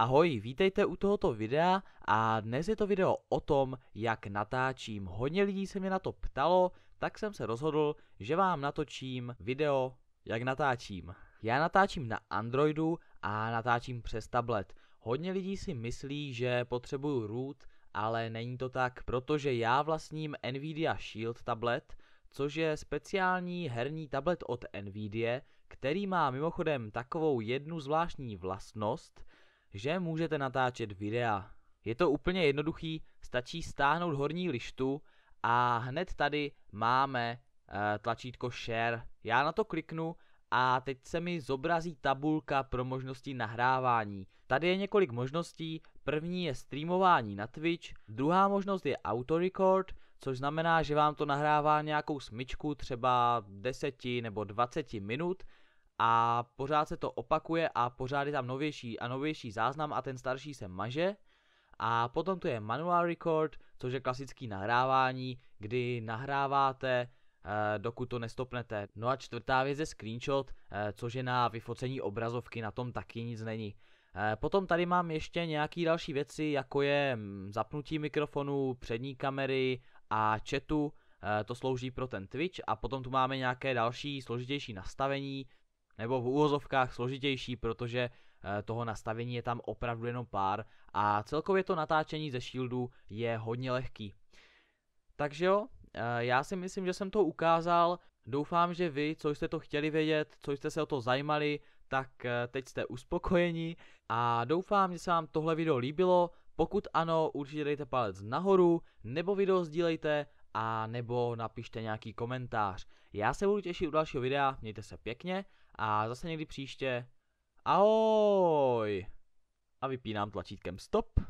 Ahoj, vítejte u tohoto videa a dnes je to video o tom, jak natáčím. Hodně lidí se mě na to ptalo, tak jsem se rozhodl, že vám natočím video, jak natáčím. Já natáčím na Androidu a natáčím přes tablet. Hodně lidí si myslí, že potřebuju root, ale není to tak, protože já vlastním Nvidia Shield tablet, což je speciální herní tablet od Nvidia, který má mimochodem takovou jednu zvláštní vlastnost, že můžete natáčet videa. Je to úplně jednoduchý, stačí stáhnout horní lištu a hned tady máme uh, tlačítko share. Já na to kliknu a teď se mi zobrazí tabulka pro možnosti nahrávání. Tady je několik možností, první je streamování na Twitch, druhá možnost je autorecord, což znamená, že vám to nahrává nějakou smyčku třeba 10 nebo 20 minut a pořád se to opakuje a pořád je tam novější a novější záznam a ten starší se maže. A potom tu je manual record, což je klasický nahrávání, kdy nahráváte, eh, dokud to nestopnete. No a čtvrtá věc je screenshot, eh, což je na vyfocení obrazovky, na tom taky nic není. Eh, potom tady mám ještě nějaké další věci, jako je mm, zapnutí mikrofonu, přední kamery a chatu, to slouží pro ten Twitch a potom tu máme nějaké další složitější nastavení, nebo v úvozovkách složitější, protože eh, toho nastavení je tam opravdu jenom pár a celkově to natáčení ze Shieldu je hodně lehký. Takže jo, eh, já si myslím, že jsem to ukázal, doufám, že vy, co jste to chtěli vědět, co jste se o to zajímali, tak eh, teď jste uspokojeni. A doufám, že se vám tohle video líbilo, pokud ano, určitě dejte palec nahoru, nebo video sdílejte a nebo napište nějaký komentář. Já se budu těšit u dalšího videa, mějte se pěkně a zase někdy příště. Ahoj! A vypínám tlačítkem stop.